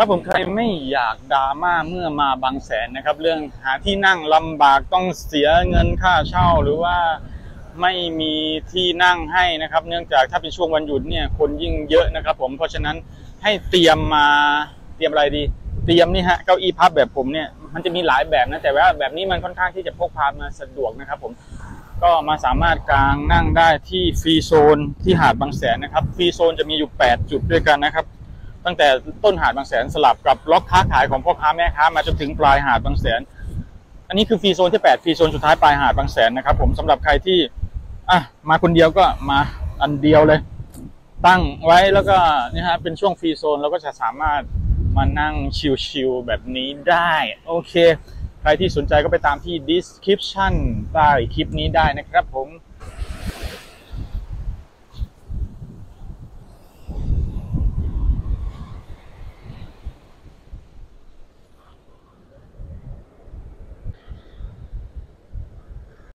ครับผมใครไม่อยากดราม่าเมื่อมาบางแสนนะครับ เรื่องหาที่นั่งลำบากต้องเสียเงินค่าเช่าหรือว่าไม่มีที่นั่งให้นะครับ เนื่องจากถ้าเป็นช่วงวันหยุดเนี่ยคนยิ่งเยอะนะครับ ผมเพราะฉะนั้นให้เตรียมมาเตรียมอะไรดี เตรียมนี่ฮะเก้าอี้พับแบบผมเนี่ยมันจะมีหลายแบบนะแต่ว่าแบบนี้มันค่อนข้างที่จะพกพามาสะดวกนะครับผมก็มาสามารถกางนั่งได้ที่ฟรีโซนที่หาดบางแสนนะครับ free zone จะมีอยู่ 8 จุดด้วยกันนะครับ ตั้งแต่ต้นหาดบางแสนสลับกับล็อกค้าขายของพ่อค้าแม่ค้ามาจนถึงปลายหาดบางแสน อันนี้คือ free zone ที่8 free zone สุดท้ายปลายหาดบางแสนนะครับ ผมสำหรับใครที่อะมาคนเดียวก็มาอันเดียวเลย ตั้งไว้แล้วก็นี่ฮะเป็นช่วง free zone เราก็จะสามารถมานั่ง chill ๆแบบนี้ได้ โอเค ใครที่สนใจก็ไปตามที่ description ใต้คลิปนี้ได้นะครับผม